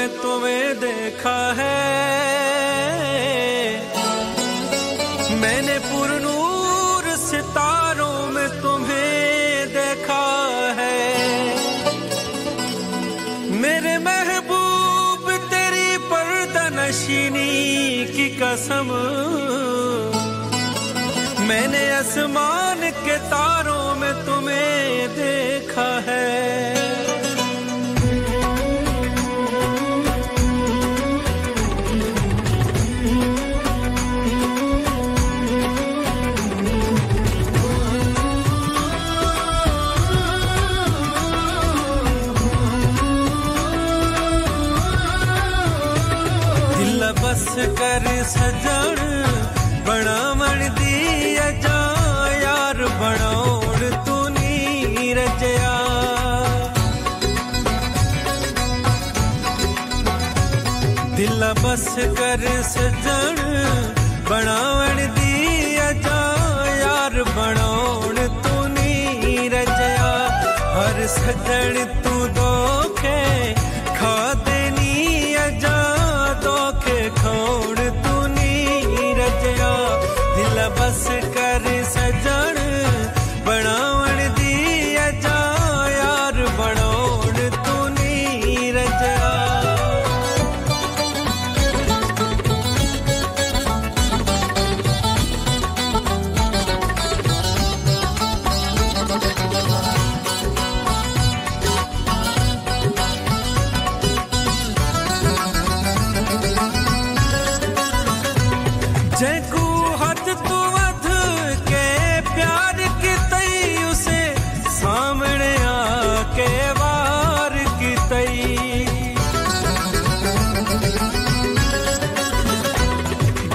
में तुम्हें देखा है। मैंने पुरनूर सितारों में तुम्हें देखा है। मेरे महबूब, तेरी पर्दनशीनी की कसम। मैंने आसमान के तारों में तुम्हें देखा है। बस कर सजण बनावण दी अजा यार बनाउण तू नी रजया दिल बस कर सजण बनावण दी अजा यार बनाउण तू नी रजया हर सजण तू दोखे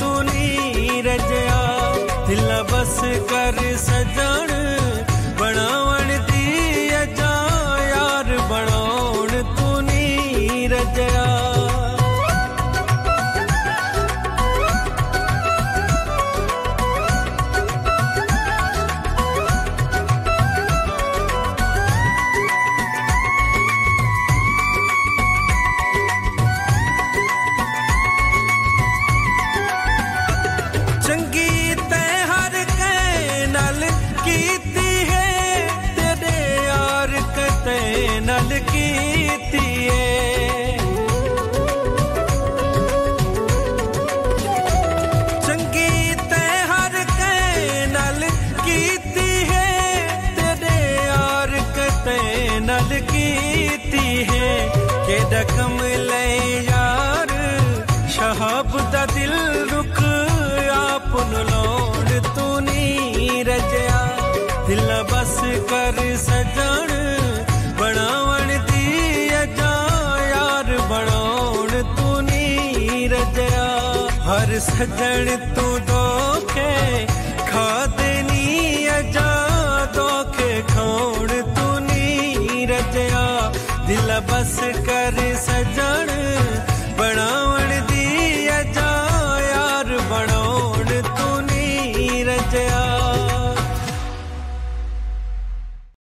तू नीरज आ दिल बस कर सजण ਐਡਾ ਕਮਲੇ ਯਾਰ ਸ਼ਹਾਬ ਦਾ ਦਿਲ ਰੁਕ ਆਪ ਨੂੰ ਲੋੜ ਤੂੰ ਨੀ ਰਜਿਆ ਦਿਲ ਬਸ ਕਰ ਸਜਣ ਬਣਾਵਣ ਦੀ ਅਜਾ ਯਾਰ ਬਣਾਉਣ ਤੂੰ ਨੀ ਰਜਿਆ ਹਰ ਸਜਣ ਤੂੰ प्यारे सजा